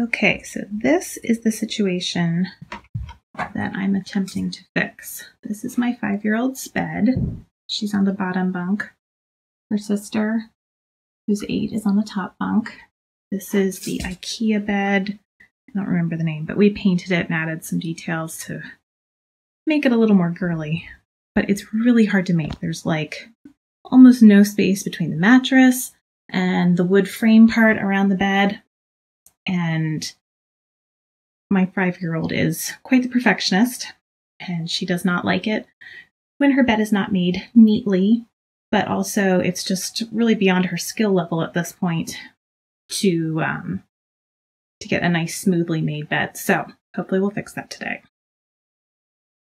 Okay, so this is the situation that I'm attempting to fix. This is my five-year-old's bed. She's on the bottom bunk. Her sister, who's eight, is on the top bunk. This is the IKEA bed. I don't remember the name, but we painted it and added some details to make it a little more girly. But it's really hard to make. There's like almost no space between the mattress and the wood frame part around the bed. And my five year old is quite the perfectionist, and she does not like it when her bed is not made neatly, but also it's just really beyond her skill level at this point to um, to get a nice smoothly made bed. So hopefully we'll fix that today.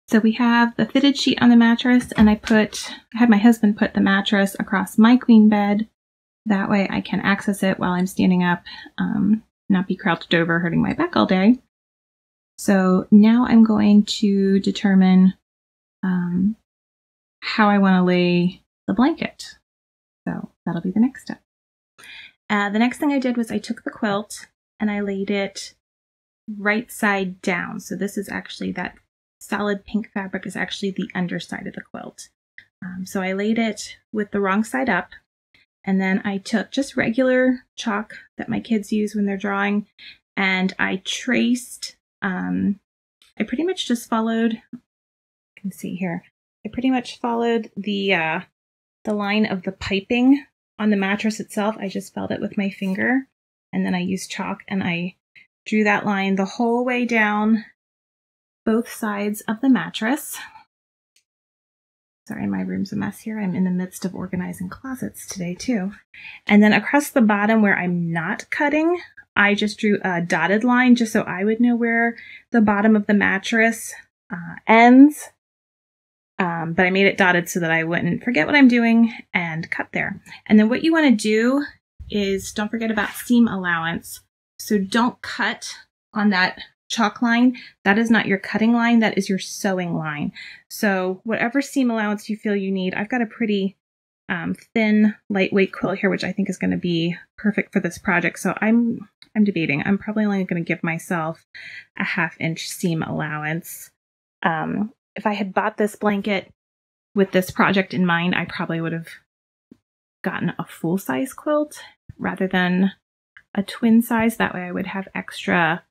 So we have the fitted sheet on the mattress and I put, I had my husband put the mattress across my queen bed. That way I can access it while I'm standing up, um, not be crouched over hurting my back all day. So now I'm going to determine um, how I want to lay the blanket. So that'll be the next step. Uh, the next thing I did was I took the quilt and I laid it right side down. So this is actually that solid pink fabric is actually the underside of the quilt. Um, so I laid it with the wrong side up and then I took just regular chalk that my kids use when they're drawing and I traced, um, I pretty much just followed, you can see here, I pretty much followed the, uh, the line of the piping on the mattress itself. I just felt it with my finger and then I used chalk and I drew that line the whole way down both sides of the mattress. Sorry, my room's a mess here. I'm in the midst of organizing closets today too. And then across the bottom where I'm not cutting, I just drew a dotted line just so I would know where the bottom of the mattress uh, ends. Um, but I made it dotted so that I wouldn't forget what I'm doing and cut there. And then what you want to do is don't forget about seam allowance. So don't cut on that chalk line. That is not your cutting line, that is your sewing line. So whatever seam allowance you feel you need, I've got a pretty um, thin, lightweight quilt here, which I think is going to be perfect for this project. So I'm I'm debating. I'm probably only going to give myself a half inch seam allowance. Um, if I had bought this blanket with this project in mind, I probably would have gotten a full size quilt rather than a twin size. That way I would have extra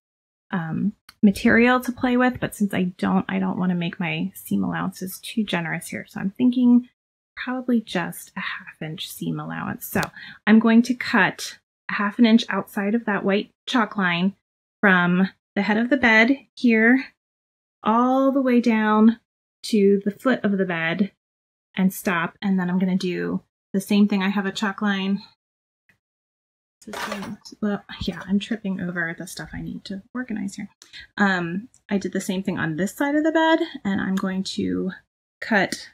um, material to play with. But since I don't, I don't want to make my seam allowances too generous here. So I'm thinking probably just a half inch seam allowance. So I'm going to cut a half an inch outside of that white chalk line from the head of the bed here all the way down to the foot of the bed and stop. And then I'm going to do the same thing. I have a chalk line well, yeah, I'm tripping over the stuff I need to organize here. Um, I did the same thing on this side of the bed, and I'm going to cut,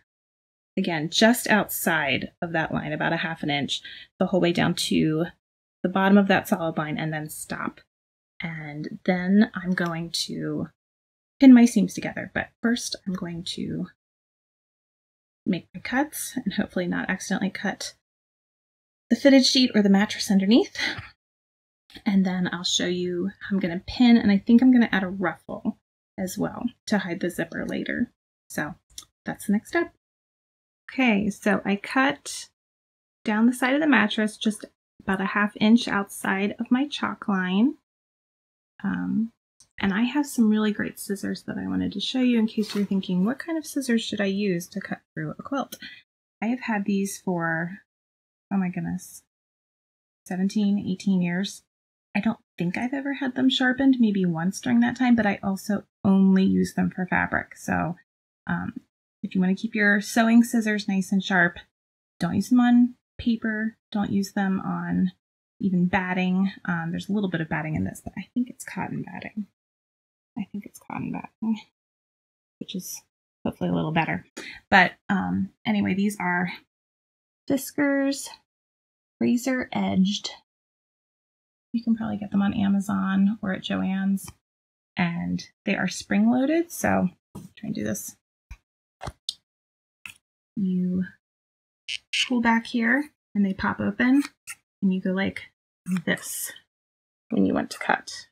again, just outside of that line, about a half an inch, the whole way down to the bottom of that solid line, and then stop. And then I'm going to pin my seams together. But first, I'm going to make my cuts and hopefully not accidentally cut the fitted sheet or the mattress underneath. And then I'll show you I'm going to pin, and I think I'm going to add a ruffle as well to hide the zipper later. So that's the next step. Okay, so I cut down the side of the mattress just about a half inch outside of my chalk line. Um, and I have some really great scissors that I wanted to show you in case you're thinking, what kind of scissors should I use to cut through a quilt? I have had these for oh my goodness, 17, 18 years. I don't think I've ever had them sharpened, maybe once during that time, but I also only use them for fabric. So um, if you want to keep your sewing scissors nice and sharp, don't use them on paper, don't use them on even batting. Um, there's a little bit of batting in this, but I think it's cotton batting. I think it's cotton batting, which is hopefully a little better. But um, anyway, these are Fiskars razor edged. You can probably get them on Amazon or at Joann's. And they are spring loaded. So try and do this. You pull back here and they pop open and you go like this when you want to cut.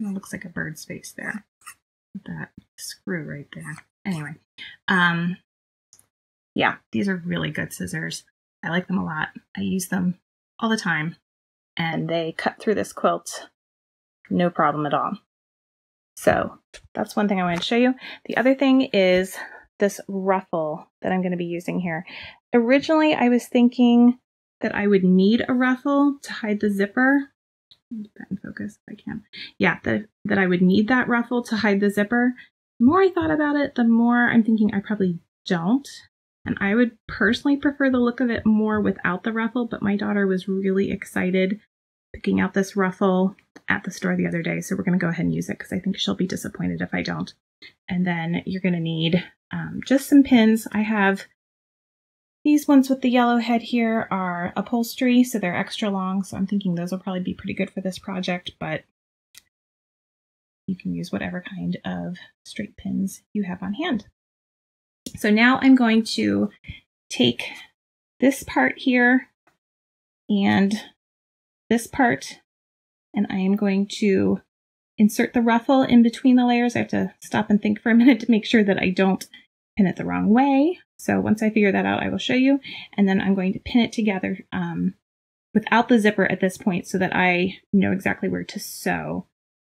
It looks like a bird's face there. With that screw right there. Anyway, um, yeah, these are really good scissors. I like them a lot. I use them all the time, and they cut through this quilt no problem at all. So that's one thing I wanted to show you. The other thing is this ruffle that I'm going to be using here. Originally, I was thinking that I would need a ruffle to hide the zipper. That in focus if I can. Yeah, that, that I would need that ruffle to hide the zipper. The more I thought about it, the more I'm thinking I probably don't. And I would personally prefer the look of it more without the ruffle, but my daughter was really excited picking out this ruffle at the store the other day. So we're going to go ahead and use it because I think she'll be disappointed if I don't. And then you're going to need um, just some pins. I have these ones with the yellow head here are upholstery, so they're extra long. So I'm thinking those will probably be pretty good for this project, but you can use whatever kind of straight pins you have on hand. So now I'm going to take this part here and this part and I am going to insert the ruffle in between the layers. I have to stop and think for a minute to make sure that I don't pin it the wrong way. So once I figure that out, I will show you. And then I'm going to pin it together um, without the zipper at this point so that I know exactly where to sew.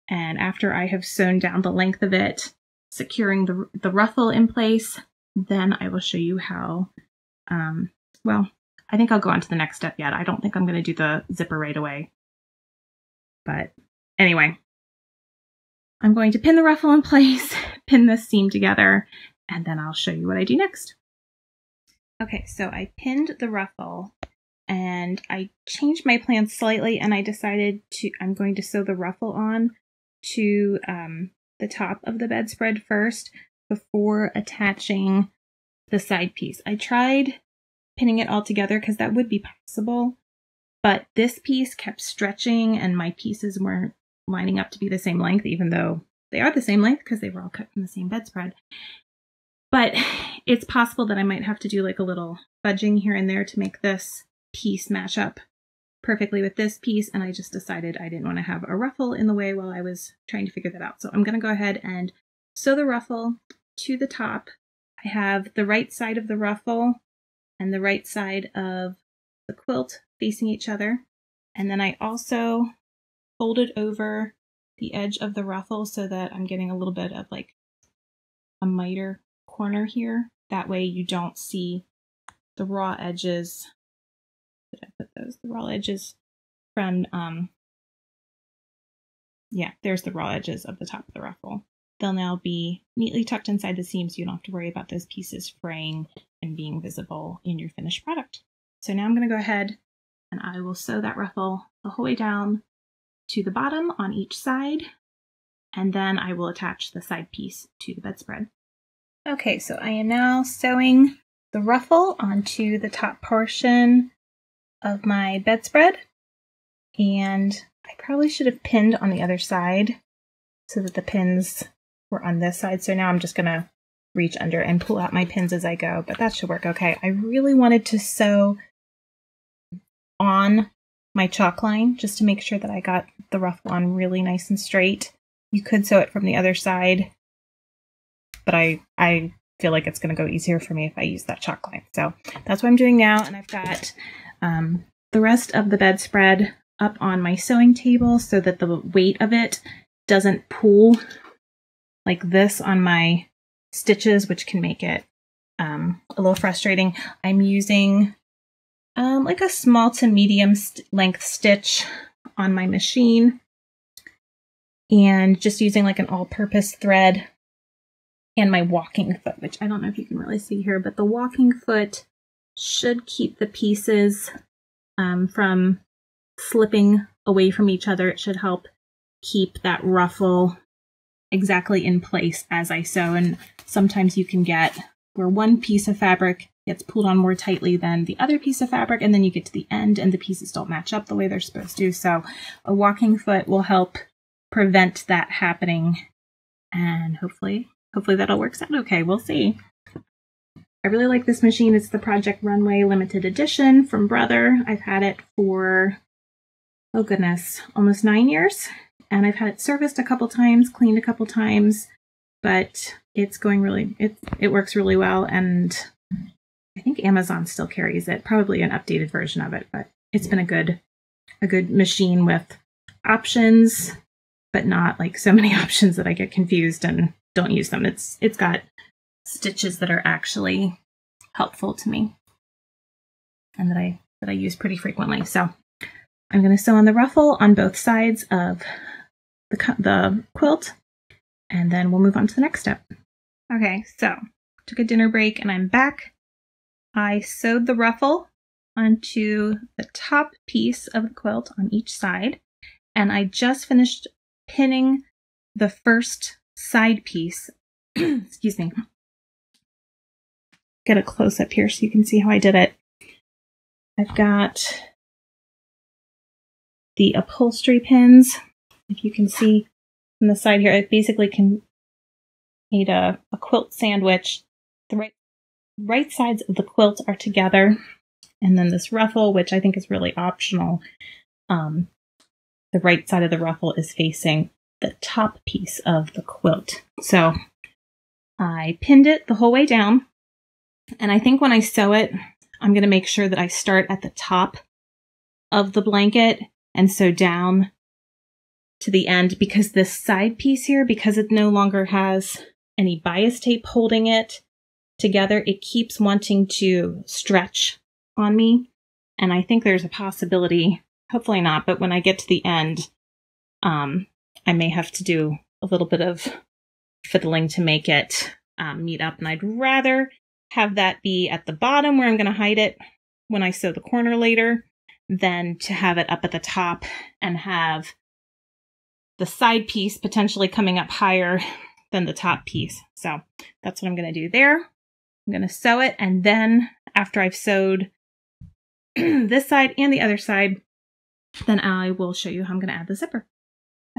And after I have sewn down the length of it, securing the, the ruffle in place, then I will show you how, um, well, I think I'll go on to the next step yet. I don't think I'm going to do the zipper right away. But anyway, I'm going to pin the ruffle in place, pin this seam together, and then I'll show you what I do next. Okay, so I pinned the ruffle and I changed my plan slightly and I decided to, I'm going to sew the ruffle on to um, the top of the bedspread first before attaching the side piece. I tried pinning it all together because that would be possible, but this piece kept stretching and my pieces weren't lining up to be the same length, even though they are the same length because they were all cut from the same bedspread. But it's possible that I might have to do like a little fudging here and there to make this piece match up perfectly with this piece. And I just decided I didn't want to have a ruffle in the way while I was trying to figure that out. So I'm going to go ahead and sew the ruffle to the top. I have the right side of the ruffle and the right side of the quilt facing each other. And then I also folded over the edge of the ruffle so that I'm getting a little bit of like a miter corner here. That way you don't see the raw edges. Did I put those? The raw edges from, um, yeah, there's the raw edges of the top of the ruffle. They'll now be neatly tucked inside the seam so you don't have to worry about those pieces fraying and being visible in your finished product. So now I'm going to go ahead and I will sew that ruffle the whole way down to the bottom on each side, and then I will attach the side piece to the bedspread. Okay, so I am now sewing the ruffle onto the top portion of my bedspread, and I probably should have pinned on the other side so that the pins were on this side. So now I'm just going to reach under and pull out my pins as I go, but that should work okay. I really wanted to sew on my chalk line just to make sure that I got the ruffle on really nice and straight. You could sew it from the other side, but I, I feel like it's going to go easier for me if I use that chalk line. So that's what I'm doing now. And I've got um, the rest of the bedspread up on my sewing table so that the weight of it doesn't pull like this on my stitches, which can make it um, a little frustrating. I'm using um, like a small to medium st length stitch on my machine and just using like an all-purpose thread and my walking foot, which I don't know if you can really see here, but the walking foot should keep the pieces um, from slipping away from each other. It should help keep that ruffle exactly in place as I sew. And sometimes you can get where one piece of fabric gets pulled on more tightly than the other piece of fabric, and then you get to the end and the pieces don't match up the way they're supposed to. So a walking foot will help prevent that happening. And hopefully, hopefully that all works out okay. We'll see. I really like this machine. It's the Project Runway limited edition from Brother. I've had it for, oh goodness, almost nine years and I've had it serviced a couple times, cleaned a couple times, but it's going really it it works really well and I think Amazon still carries it, probably an updated version of it, but it's been a good a good machine with options, but not like so many options that I get confused and don't use them. It's it's got stitches that are actually helpful to me and that I that I use pretty frequently. So I'm going to sew on the ruffle on both sides of the the quilt and then we'll move on to the next step. Okay, so took a dinner break and I'm back. I sewed the ruffle onto the top piece of the quilt on each side and I just finished pinning the first side piece. Excuse me. Get a close up here so you can see how I did it. I've got the upholstery pins. If you can see from the side here, I basically can made a, a quilt sandwich. The right right sides of the quilt are together, and then this ruffle, which I think is really optional. Um, the right side of the ruffle is facing the top piece of the quilt. So I pinned it the whole way down. And I think when I sew it, I'm going to make sure that I start at the top of the blanket and sew down to the end because this side piece here, because it no longer has any bias tape holding it together, it keeps wanting to stretch on me. And I think there's a possibility hopefully not, but when I get to the end, um, I may have to do a little bit of fiddling to make it um, meet up. And I'd rather have that be at the bottom where I'm going to hide it when I sew the corner later than to have it up at the top and have the side piece potentially coming up higher than the top piece. So that's what I'm going to do there. I'm going to sew it and then after I've sewed this side and the other side, then I will show you how I'm going to add the zipper.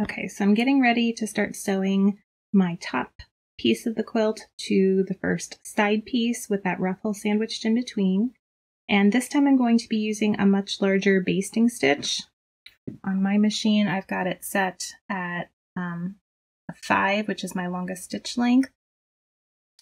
Okay, so I'm getting ready to start sewing my top piece of the quilt to the first side piece with that ruffle sandwiched in between. And this time I'm going to be using a much larger basting stitch. On my machine, I've got it set at um, 5, which is my longest stitch length.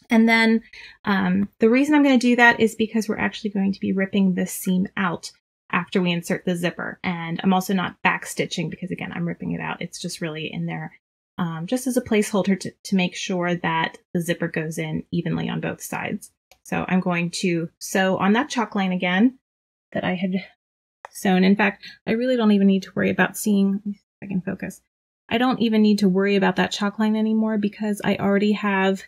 And then um, the reason I'm going to do that is because we're actually going to be ripping this seam out after we insert the zipper. And I'm also not back stitching because again, I'm ripping it out. It's just really in there um, just as a placeholder to, to make sure that the zipper goes in evenly on both sides. So I'm going to sew on that chalk line again that I had sewn. In fact, I really don't even need to worry about seeing, if I can focus. I don't even need to worry about that chalk line anymore because I already have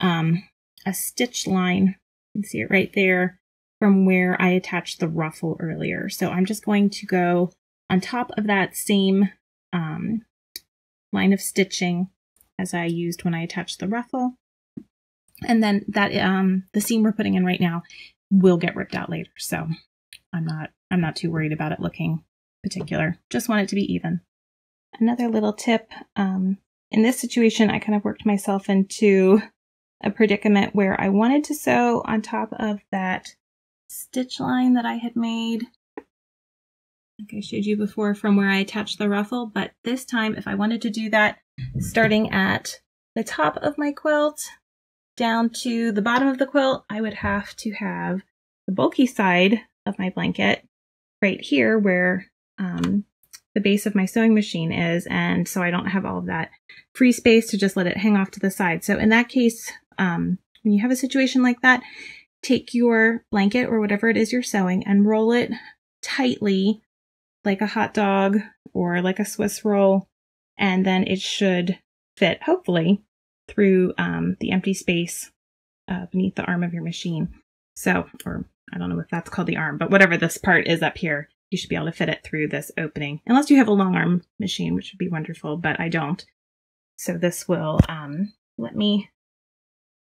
um, a stitch line. You can see it right there from where I attached the ruffle earlier. So I'm just going to go on top of that same um, line of stitching as I used when I attached the ruffle. And then that um, the seam we're putting in right now will get ripped out later. So I'm not I'm not too worried about it looking particular. Just want it to be even. Another little tip. Um, in this situation, I kind of worked myself into a predicament where I wanted to sew on top of that stitch line that I had made. Like I showed you before from where I attached the ruffle, but this time if I wanted to do that starting at the top of my quilt down to the bottom of the quilt, I would have to have the bulky side of my blanket right here where um, the base of my sewing machine is, and so I don't have all of that free space to just let it hang off to the side. So in that case, um, when you have a situation like that, take your blanket or whatever it is you're sewing and roll it tightly like a hot dog or like a Swiss roll, and then it should fit, hopefully, through um, the empty space uh, beneath the arm of your machine. So, or I don't know if that's called the arm, but whatever this part is up here, you should be able to fit it through this opening. Unless you have a long arm machine, which would be wonderful, but I don't. So this will um, let me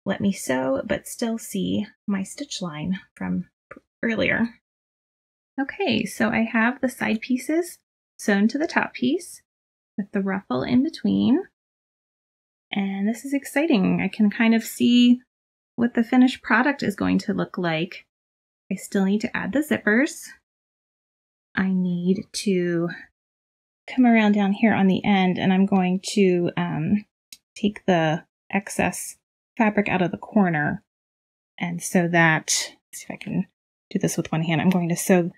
let me sew, but still see my stitch line from earlier. Okay, so I have the side pieces sewn to the top piece with the ruffle in between. And this is exciting. I can kind of see what the finished product is going to look like. I still need to add the zippers. I need to come around down here on the end and I'm going to um, take the excess fabric out of the corner. And so that, see if I can do this with one hand, I'm going to sew,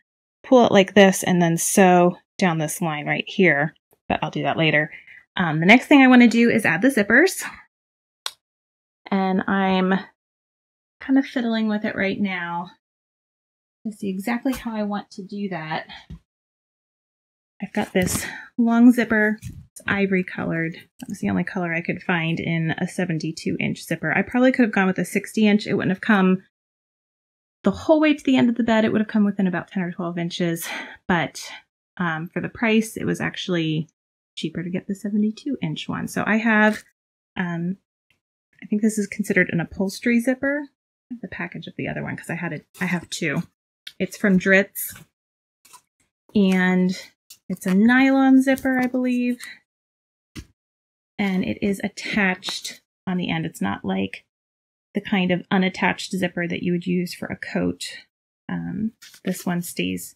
pull it like this and then sew down this line right here, but I'll do that later. Um, the next thing I want to do is add the zippers. And I'm kind of fiddling with it right now to see exactly how I want to do that. I've got this long zipper. It's ivory colored. That was the only color I could find in a 72 inch zipper. I probably could have gone with a 60 inch. It wouldn't have come the whole way to the end of the bed. It would have come within about 10 or 12 inches. But um, for the price, it was actually cheaper to get the 72 inch one. So I have, um, I think this is considered an upholstery zipper. The package of the other one because I had it. I have two. It's from Dritz, and it's a nylon zipper, I believe. And it is attached on the end. It's not like the kind of unattached zipper that you would use for a coat. Um, this one stays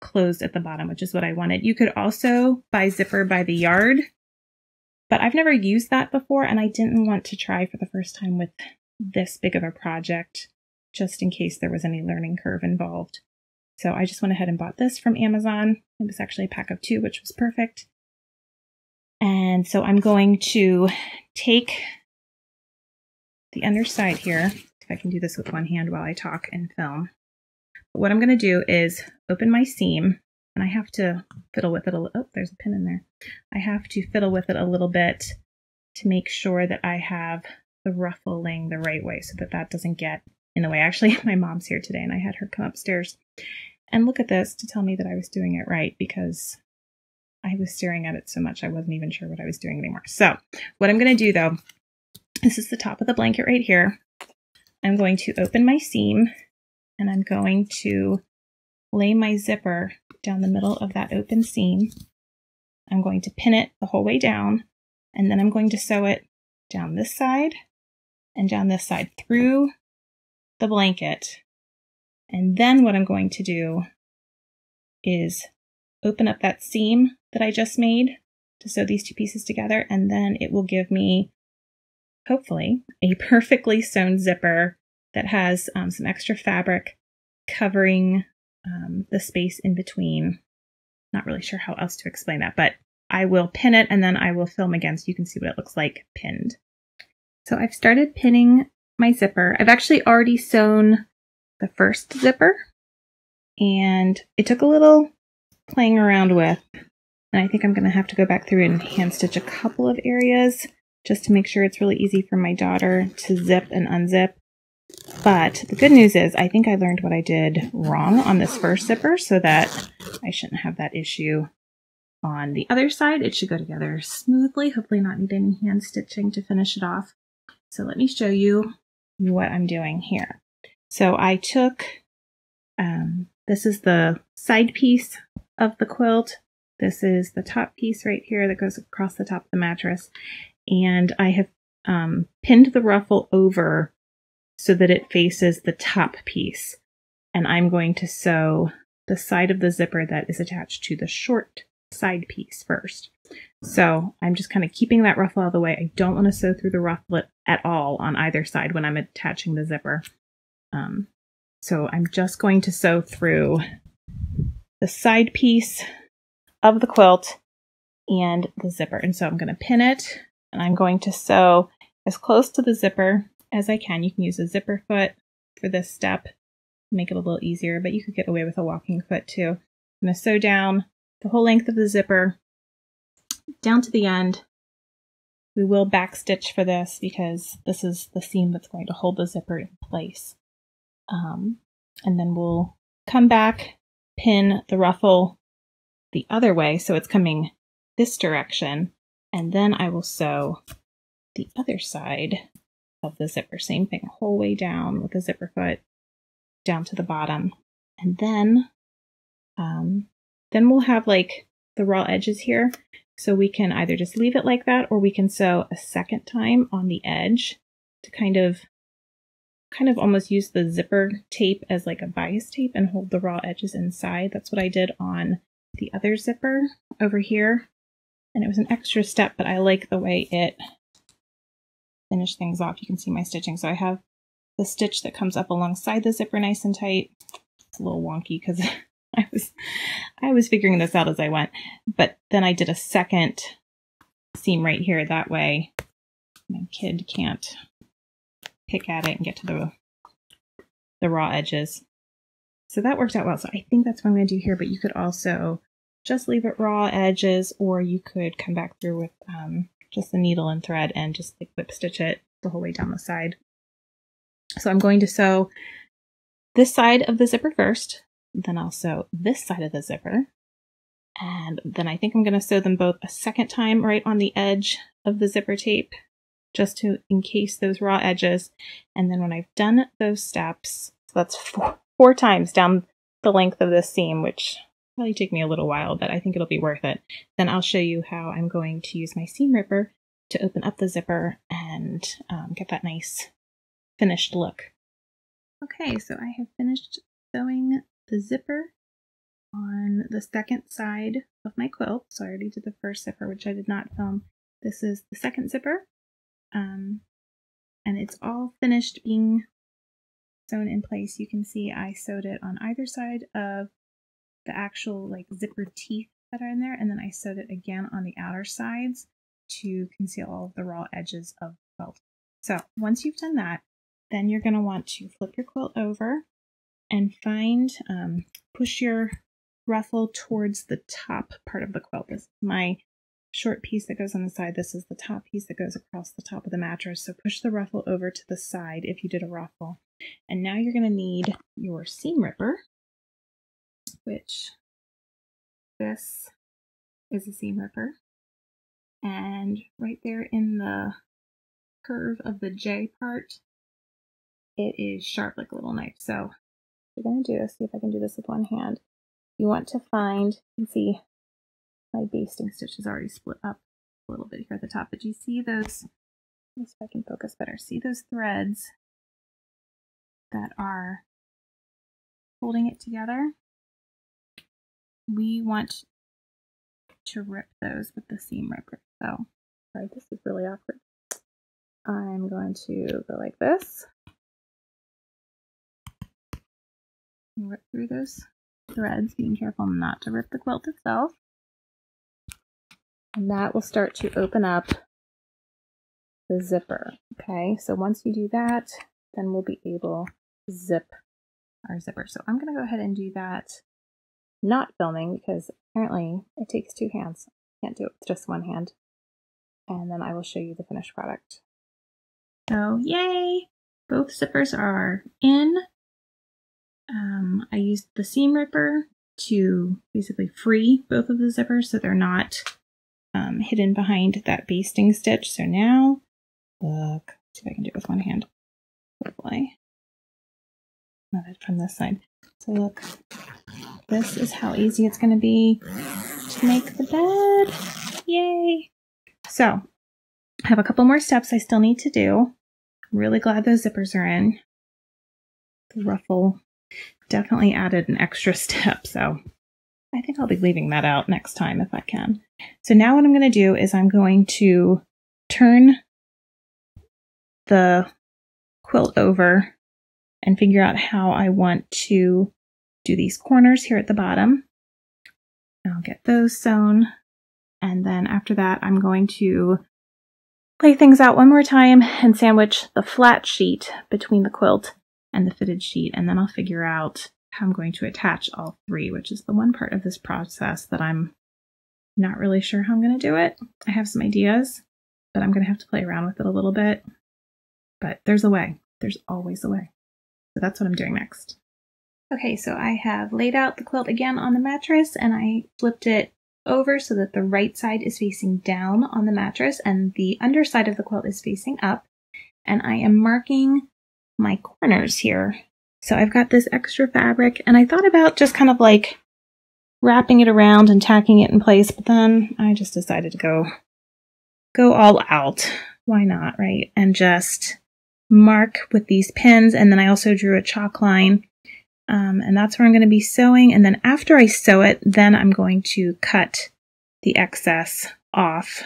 closed at the bottom, which is what I wanted. You could also buy zipper by the yard, but I've never used that before and I didn't want to try for the first time with this big of a project, just in case there was any learning curve involved. So I just went ahead and bought this from Amazon. It was actually a pack of two, which was perfect. And so I'm going to take the underside here, if I can do this with one hand while I talk and film. But what I'm going to do is open my seam, and I have to fiddle with it a little. Oh, there's a pin in there. I have to fiddle with it a little bit to make sure that I have the ruffling the right way so that that doesn't get in the way. Actually, my mom's here today, and I had her come upstairs and look at this to tell me that I was doing it right because I was staring at it so much I wasn't even sure what I was doing anymore. So what I'm going to do though, this is the top of the blanket right here. I'm going to open my seam and I'm going to lay my zipper down the middle of that open seam. I'm going to pin it the whole way down and then I'm going to sew it down this side and down this side through the blanket and then what I'm going to do is open up that seam that I just made to sew these two pieces together, and then it will give me, hopefully, a perfectly sewn zipper that has um, some extra fabric covering um, the space in between. Not really sure how else to explain that, but I will pin it and then I will film again so you can see what it looks like pinned. So I've started pinning my zipper. I've actually already sewn the first zipper and it took a little playing around with and I think I'm going to have to go back through and hand stitch a couple of areas just to make sure it's really easy for my daughter to zip and unzip. But the good news is I think I learned what I did wrong on this first zipper so that I shouldn't have that issue on the other side. It should go together smoothly, hopefully not need any hand stitching to finish it off. So let me show you what I'm doing here. So I took, um, this is the side piece of the quilt. This is the top piece right here that goes across the top of the mattress. And I have um, pinned the ruffle over so that it faces the top piece. And I'm going to sew the side of the zipper that is attached to the short side piece first. So I'm just kind of keeping that ruffle out of the way. I don't want to sew through the ruffle at all on either side when I'm attaching the zipper. Um, so I'm just going to sew through the side piece of the quilt and the zipper. And so I'm going to pin it and I'm going to sew as close to the zipper as I can. You can use a zipper foot for this step, make it a little easier, but you could get away with a walking foot too. I'm going to sew down the whole length of the zipper down to the end. We will backstitch for this because this is the seam that's going to hold the zipper in place. Um, and then we'll come back, pin the ruffle the other way so it's coming this direction, and then I will sew the other side of the zipper. Same thing, whole way down with the zipper foot down to the bottom. And then, um, then we'll have like the raw edges here. So we can either just leave it like that or we can sew a second time on the edge to kind of kind of almost use the zipper tape as like a bias tape and hold the raw edges inside. That's what I did on the other zipper over here. And it was an extra step, but I like the way it finished things off. You can see my stitching. So I have the stitch that comes up alongside the zipper nice and tight. It's a little wonky because I was I was figuring this out as I went. But then I did a second seam right here. That way my kid can't pick at it and get to the the raw edges. So that worked out well. So I think that's what I'm going to do here, but you could also just leave it raw edges or you could come back through with um, just the needle and thread and just like whip stitch it the whole way down the side. So I'm going to sew this side of the zipper first, then I'll sew this side of the zipper, and then I think I'm going to sew them both a second time right on the edge of the zipper tape just to encase those raw edges. And then when I've done those steps, so that's four, four times down the length of this seam, which probably take me a little while, but I think it'll be worth it. Then I'll show you how I'm going to use my seam ripper to open up the zipper and um, get that nice finished look. Okay, so I have finished sewing the zipper on the second side of my quilt. So I already did the first zipper, which I did not film. This is the second zipper. Um, and it's all finished being sewn in place. You can see I sewed it on either side of the actual like zipper teeth that are in there. And then I sewed it again on the outer sides to conceal all of the raw edges of the quilt. So once you've done that, then you're going to want to flip your quilt over and find, um, push your ruffle towards the top part of the quilt. This is my short piece that goes on the side. This is the top piece that goes across the top of the mattress. So push the ruffle over to the side if you did a ruffle. And now you're going to need your seam ripper, which this is a seam ripper. And right there in the curve of the J part, it is sharp like a little knife. So we're going to do see if I can do this with one hand. You want to find, you can see my basting stitch is already split up a little bit here at the top, but you see those, let's see if I can focus better, see those threads that are holding it together? We want to rip those with the seam ripper. So, sorry, this is really awkward. I'm going to go like this. Rip through those threads, being careful not to rip the quilt itself. And that will start to open up the zipper. Okay, so once you do that, then we'll be able to zip our zipper. So I'm going to go ahead and do that not filming because apparently it takes two hands. I can't do it with just one hand. And then I will show you the finished product. So yay! Both zippers are in. Um, I used the seam ripper to basically free both of the zippers so they're not um, hidden behind that basting stitch. So now, look, see if I can do it with one hand. Hopefully. Not it from this side. So look, this is how easy it's going to be to make the bed. Yay! So, I have a couple more steps I still need to do. I'm really glad those zippers are in. The ruffle definitely added an extra step, so I think I'll be leaving that out next time if I can. So now what I'm going to do is I'm going to turn the quilt over and figure out how I want to do these corners here at the bottom. I'll get those sewn. And then after that, I'm going to lay things out one more time and sandwich the flat sheet between the quilt and the fitted sheet. And then I'll figure out how I'm going to attach all three, which is the one part of this process that I'm not really sure how I'm going to do it. I have some ideas, but I'm going to have to play around with it a little bit. But there's a way. There's always a way. So that's what I'm doing next. Okay, so I have laid out the quilt again on the mattress and I flipped it over so that the right side is facing down on the mattress and the underside of the quilt is facing up. And I am marking my corners here. So I've got this extra fabric and I thought about just kind of like wrapping it around and tacking it in place, but then I just decided to go go all out. Why not, right? And just mark with these pins and then I also drew a chalk line Um, and that's where I'm going to be sewing. And then after I sew it, then I'm going to cut the excess off,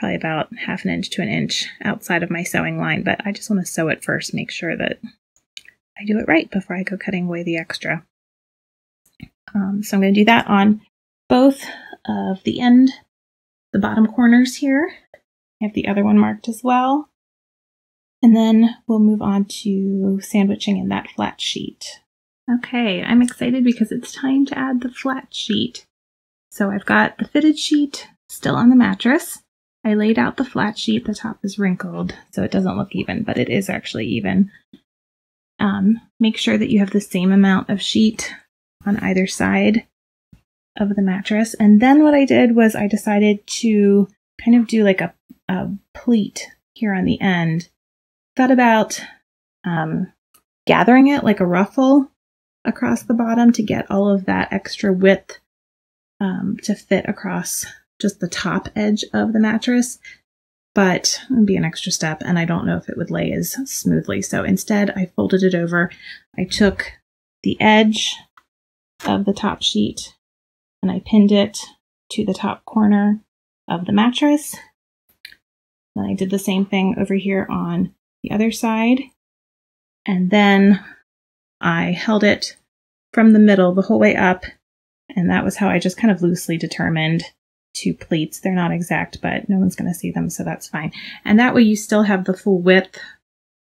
probably about half an inch to an inch outside of my sewing line. But I just want to sew it first, make sure that I do it right before I go cutting away the extra. Um, so I'm going to do that on both of the end, the bottom corners here. I have the other one marked as well. And then we'll move on to sandwiching in that flat sheet. Okay, I'm excited because it's time to add the flat sheet. So I've got the fitted sheet still on the mattress. I laid out the flat sheet, the top is wrinkled, so it doesn't look even, but it is actually even. Um, make sure that you have the same amount of sheet on either side of the mattress. And then what I did was I decided to kind of do like a, a pleat here on the end. Thought about um, gathering it like a ruffle across the bottom to get all of that extra width um, to fit across just the top edge of the mattress. But it would be an extra step, and I don't know if it would lay as smoothly. So instead, I folded it over. I took the edge of the top sheet and I pinned it to the top corner of the mattress. Then I did the same thing over here on the other side. And then I held it from the middle the whole way up. And that was how I just kind of loosely determined two pleats. They're not exact, but no one's going to see them, so that's fine. And that way you still have the full width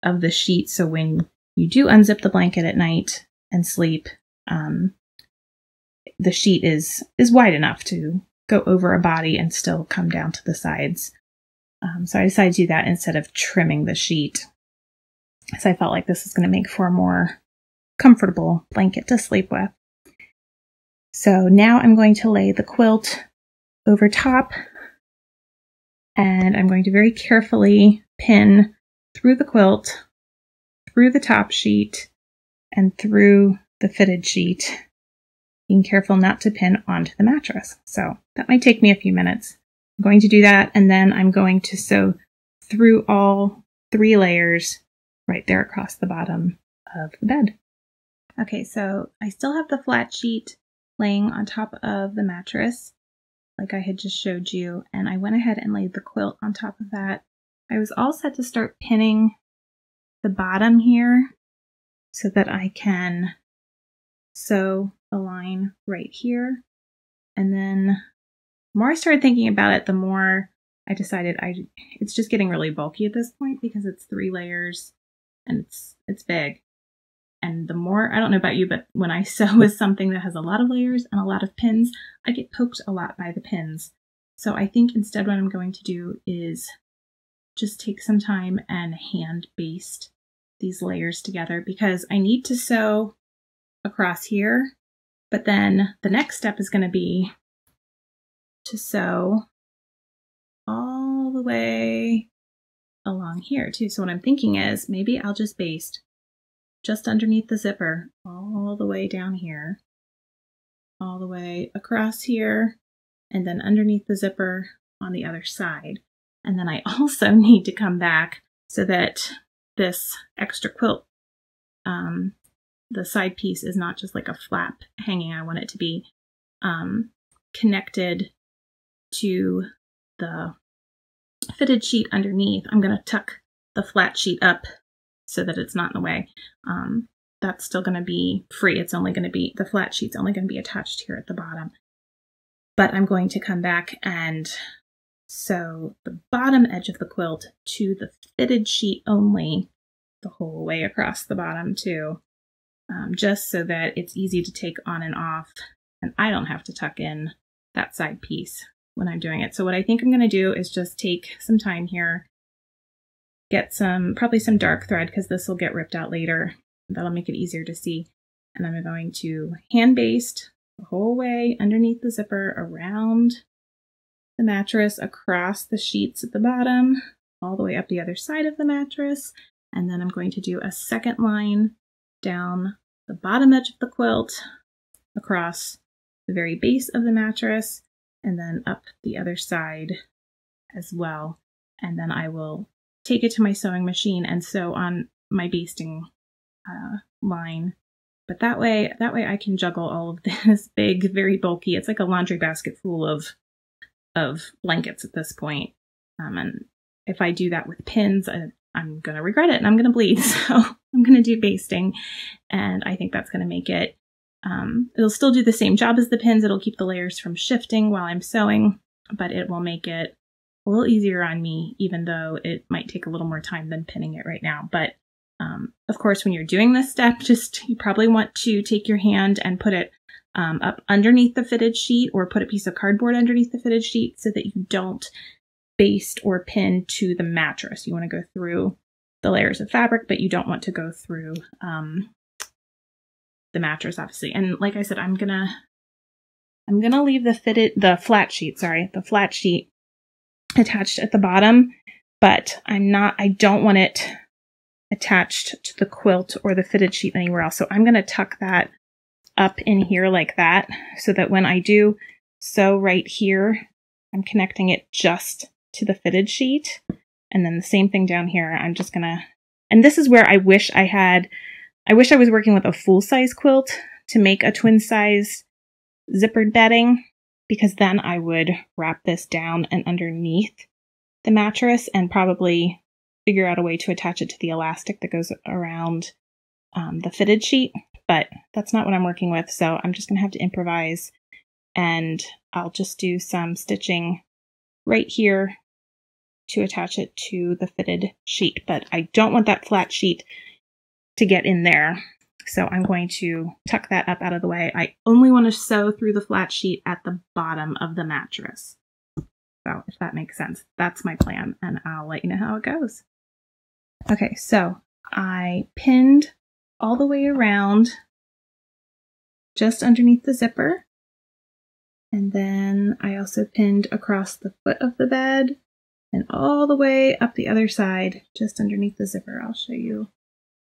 of the sheet. So when you do unzip the blanket at night and sleep, um, the sheet is is wide enough to go over a body and still come down to the sides. Um, so I decided to do that instead of trimming the sheet. So I felt like this is going to make for a more comfortable blanket to sleep with. So now I'm going to lay the quilt over top and I'm going to very carefully pin through the quilt, through the top sheet, and through the fitted sheet being careful not to pin onto the mattress. So that might take me a few minutes. I'm going to do that and then I'm going to sew through all three layers right there across the bottom of the bed. Okay, so I still have the flat sheet laying on top of the mattress like I had just showed you and I went ahead and laid the quilt on top of that. I was all set to start pinning the bottom here so that I can sew a line right here. And then the more I started thinking about it, the more I decided I it's just getting really bulky at this point because it's three layers and it's it's big. And the more I don't know about you, but when I sew with something that has a lot of layers and a lot of pins, I get poked a lot by the pins. So I think instead what I'm going to do is just take some time and hand baste these layers together because I need to sew across here but then the next step is going to be to sew all the way along here too. So what I'm thinking is maybe I'll just baste just underneath the zipper all the way down here, all the way across here, and then underneath the zipper on the other side. And then I also need to come back so that this extra quilt um, the side piece is not just like a flap hanging. I want it to be um, connected to the fitted sheet underneath. I'm going to tuck the flat sheet up so that it's not in the way. Um, that's still going to be free. It's only going to be, the flat sheet's only going to be attached here at the bottom. But I'm going to come back and sew the bottom edge of the quilt to the fitted sheet only the whole way across the bottom too um, just so that it's easy to take on and off and I don't have to tuck in that side piece when I'm doing it. So what I think I'm going to do is just take some time here, get some, probably some dark thread because this will get ripped out later. That'll make it easier to see. And I'm going to hand baste the whole way underneath the zipper around the mattress, across the sheets at the bottom, all the way up the other side of the mattress. And then I'm going to do a second line down the bottom edge of the quilt, across the very base of the mattress, and then up the other side as well. And then I will take it to my sewing machine and sew on my basting uh, line But that way, that way I can juggle all of this big, very bulky. It's like a laundry basket full of of blankets at this point. Um, and if I do that with pins, I, I'm going to regret it and I'm going to bleed. So I'm going to do basting. And I think that's going to make it, um, it'll still do the same job as the pins. It'll keep the layers from shifting while I'm sewing, but it will make it a little easier on me, even though it might take a little more time than pinning it right now. But um, of course, when you're doing this step, just you probably want to take your hand and put it um, up underneath the fitted sheet or put a piece of cardboard underneath the fitted sheet so that you don't baste or pin to the mattress. You want to go through the layers of fabric, but you don't want to go through um, the mattress, obviously. And like I said, I'm gonna I'm gonna leave the fitted the flat sheet, sorry, the flat sheet attached at the bottom, but I'm not I don't want it attached to the quilt or the fitted sheet anywhere else. So I'm gonna tuck that up in here like that so that when I do sew right here, I'm connecting it just to the fitted sheet. And then the same thing down here. I'm just gonna, and this is where I wish I had, I wish I was working with a full size quilt to make a twin size zippered bedding because then I would wrap this down and underneath the mattress and probably figure out a way to attach it to the elastic that goes around um, the fitted sheet. But that's not what I'm working with, so I'm just going to have to improvise and I'll just do some stitching right here to attach it to the fitted sheet, but I don't want that flat sheet to get in there. So I'm going to tuck that up out of the way. I only want to sew through the flat sheet at the bottom of the mattress. So if that makes sense, that's my plan and I'll let you know how it goes. Okay, so I pinned all the way around just underneath the zipper. And then I also pinned across the foot of the bed and all the way up the other side, just underneath the zipper. I'll show you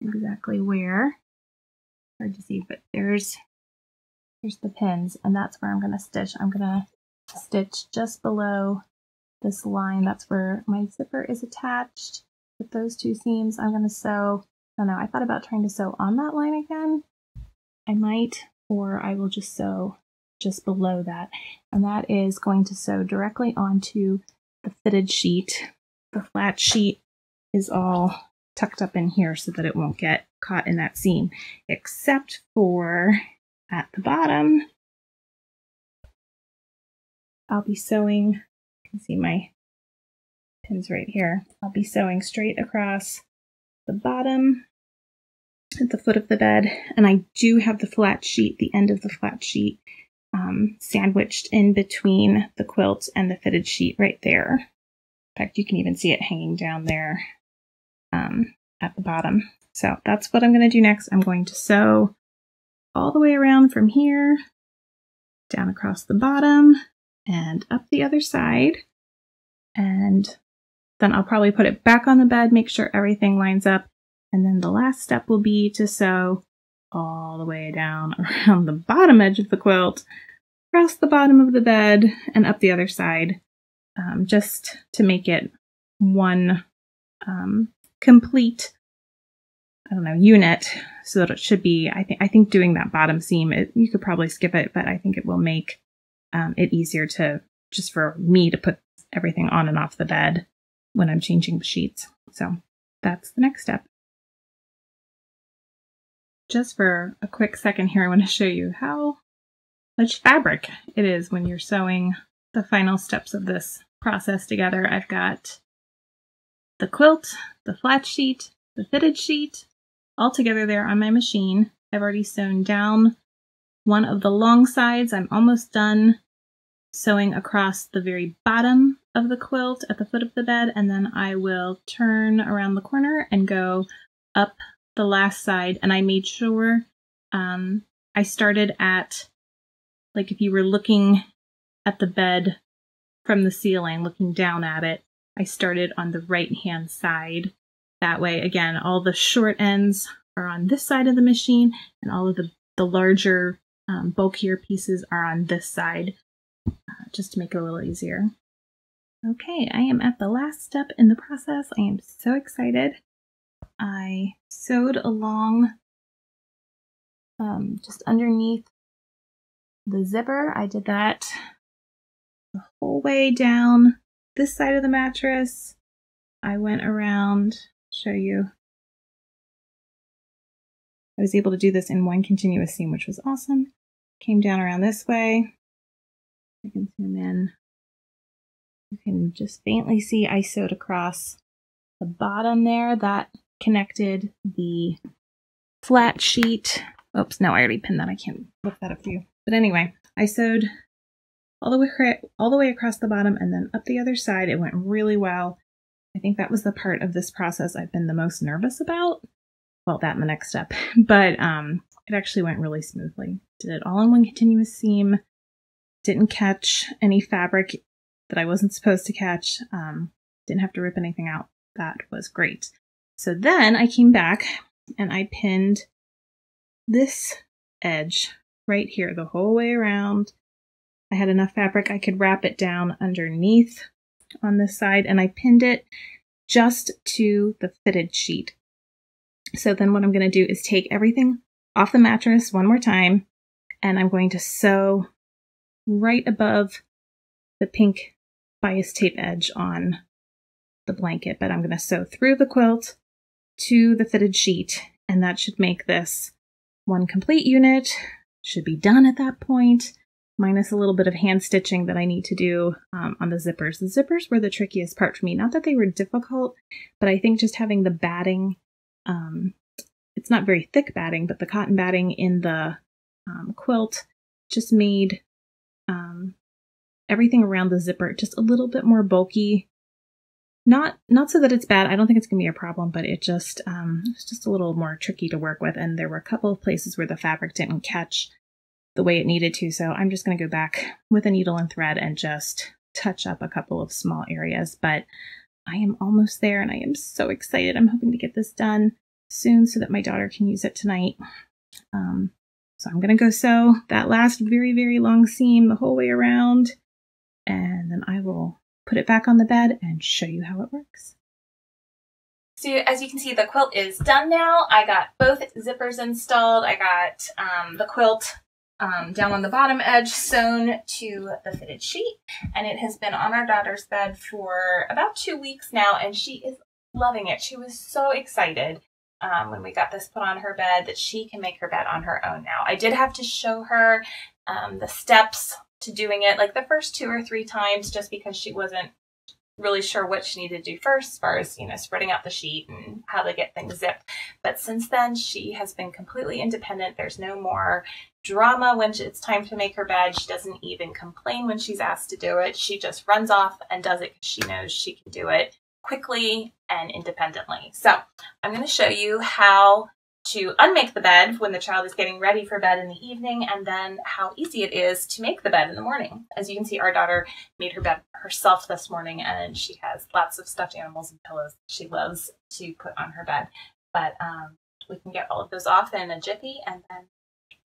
exactly where. Hard to see, but there's there's the pins, and that's where I'm going to stitch. I'm going to stitch just below this line. That's where my zipper is attached with those two seams. I'm going to sew, I don't know, I thought about trying to sew on that line again. I might, or I will just sew just below that. And that is going to sew directly onto the fitted sheet. The flat sheet is all tucked up in here so that it won't get caught in that seam, except for at the bottom. I'll be sewing, you can see my pins right here. I'll be sewing straight across the bottom at the foot of the bed, and I do have the flat sheet, the end of the flat sheet um, sandwiched in between the quilt and the fitted sheet right there. In fact, you can even see it hanging down there um, at the bottom. So that's what I'm going to do next. I'm going to sew all the way around from here, down across the bottom, and up the other side. And then I'll probably put it back on the bed, make sure everything lines up. And then the last step will be to sew all the way down around the bottom edge of the quilt, across the bottom of the bed, and up the other side, um, just to make it one um, complete, I don't know, unit. So that it should be. I think I think doing that bottom seam, it, you could probably skip it, but I think it will make um, it easier to just for me to put everything on and off the bed when I'm changing the sheets. So that's the next step just for a quick second here, I want to show you how much fabric it is when you're sewing the final steps of this process together. I've got the quilt, the flat sheet, the fitted sheet, all together there on my machine. I've already sewn down one of the long sides. I'm almost done sewing across the very bottom of the quilt at the foot of the bed, and then I will turn around the corner and go up the last side and I made sure um, I started at, like if you were looking at the bed from the ceiling, looking down at it, I started on the right hand side. That way, again, all the short ends are on this side of the machine and all of the, the larger, um, bulkier pieces are on this side, uh, just to make it a little easier. Okay, I am at the last step in the process. I am so excited. I sewed along um, just underneath the zipper. I did that the whole way down this side of the mattress. I went around, show you. I was able to do this in one continuous seam, which was awesome. Came down around this way. I can zoom in. You can just faintly see I sewed across the bottom there. That connected the flat sheet. Oops, no, I already pinned that. I can't look that up for you. But anyway, I sewed all the way all the way across the bottom and then up the other side. It went really well. I think that was the part of this process I've been the most nervous about. Well, that and the next step, but um, it actually went really smoothly. Did it all in one continuous seam. Didn't catch any fabric that I wasn't supposed to catch. Um, didn't have to rip anything out. That was great. So then I came back and I pinned this edge right here the whole way around. I had enough fabric I could wrap it down underneath on this side and I pinned it just to the fitted sheet. So then what I'm going to do is take everything off the mattress one more time and I'm going to sew right above the pink bias tape edge on the blanket, but I'm going to sew through the quilt to the fitted sheet and that should make this one complete unit. Should be done at that point minus a little bit of hand stitching that I need to do um, on the zippers. The zippers were the trickiest part for me. Not that they were difficult, but I think just having the batting, um, it's not very thick batting, but the cotton batting in the um, quilt just made um, everything around the zipper just a little bit more bulky. Not not so that it's bad. I don't think it's gonna be a problem, but it just um, it's just a little more tricky to work with. And there were a couple of places where the fabric didn't catch the way it needed to. So I'm just going to go back with a needle and thread and just touch up a couple of small areas. But I am almost there and I am so excited. I'm hoping to get this done soon so that my daughter can use it tonight. Um, so I'm going to go sew that last very, very long seam the whole way around. And then I will put it back on the bed and show you how it works. So as you can see, the quilt is done now. I got both zippers installed. I got um, the quilt um, down on the bottom edge sewn to the fitted sheet and it has been on our daughter's bed for about two weeks now and she is loving it. She was so excited um, when we got this put on her bed that she can make her bed on her own now. I did have to show her um, the steps to doing it like the first two or three times just because she wasn't really sure what she needed to do first as far as you know spreading out the sheet and how to get things zipped. But since then she has been completely independent. There's no more drama when it's time to make her bed. She doesn't even complain when she's asked to do it. She just runs off and does it because she knows she can do it quickly and independently. So i'm going to show you how to unmake the bed when the child is getting ready for bed in the evening, and then how easy it is to make the bed in the morning. As you can see, our daughter made her bed herself this morning, and she has lots of stuffed animals and pillows she loves to put on her bed. But um, we can get all of those off in a jiffy and then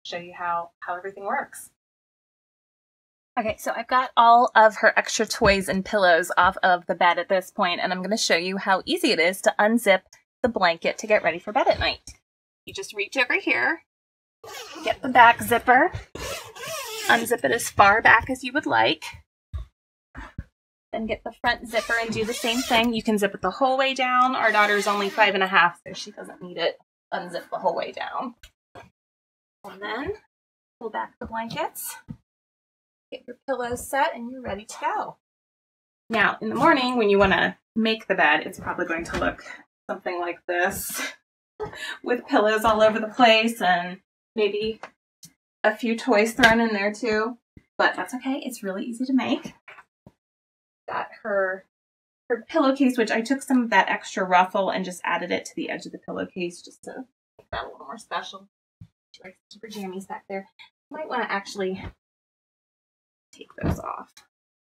show you how, how everything works. Okay, so I've got all of her extra toys and pillows off of the bed at this point, and I'm going to show you how easy it is to unzip the blanket to get ready for bed at night. You just reach over here, get the back zipper, unzip it as far back as you would like, then get the front zipper and do the same thing. You can zip it the whole way down. Our daughter's only five and a half, so she doesn't need it unzip the whole way down. And then pull back the blankets, get your pillows set, and you're ready to go. Now, in the morning, when you want to make the bed, it's probably going to look something like this with pillows all over the place and maybe a few toys thrown in there too. But that's okay. It's really easy to make. Got her her pillowcase, which I took some of that extra ruffle and just added it to the edge of the pillowcase just to make that a little more special. She her jammies back there. Might want to actually take those off.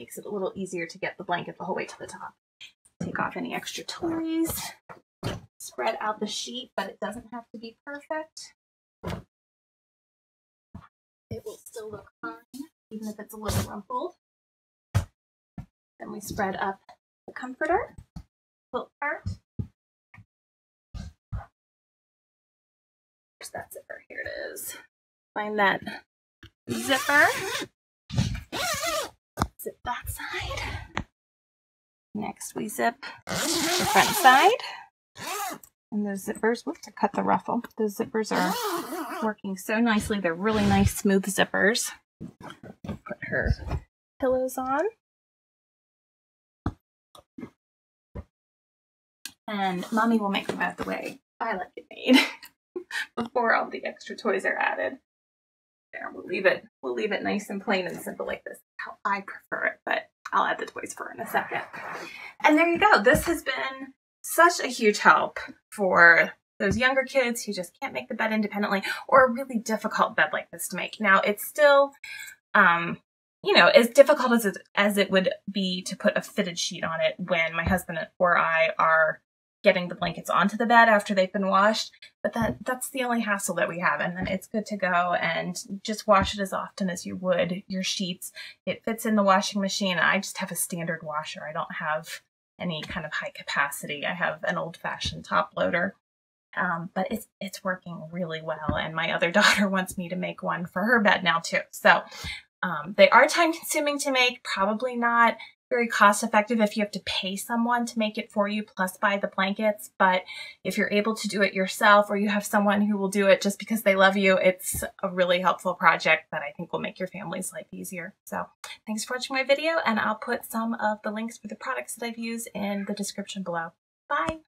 Makes it a little easier to get the blanket the whole way to the top. Take off any extra toys spread out the sheet, but it doesn't have to be perfect. It will still look fine, even if it's a little rumpled. Then we spread up the comforter, quilt part. There's that zipper? Here it is. Find that zipper. Zip that side. Next, we zip the front side. And those zippers, whoops, I cut the ruffle. Those zippers are working so nicely. They're really nice, smooth zippers. Put her pillows on. And mommy will make them out of the way I like it made before all the extra toys are added. There, we'll leave it. We'll leave it nice and plain and simple like this. How I prefer it, but I'll add the toys for in a second. And there you go. This has been such a huge help for those younger kids who just can't make the bed independently or a really difficult bed like this to make. Now, it's still, um, you know, as difficult as it, as it would be to put a fitted sheet on it when my husband or I are getting the blankets onto the bed after they've been washed. But that that's the only hassle that we have, and then it's good to go. And just wash it as often as you would your sheets. It fits in the washing machine. I just have a standard washer. I don't have any kind of high capacity. I have an old fashioned top loader. Um, but it's it's working really well, and my other daughter wants me to make one for her bed now too. So um, they are time consuming to make, probably not very cost effective if you have to pay someone to make it for you plus buy the blankets. But if you're able to do it yourself or you have someone who will do it just because they love you, it's a really helpful project that I think will make your family's life easier. So thanks for watching my video and I'll put some of the links for the products that I've used in the description below. Bye!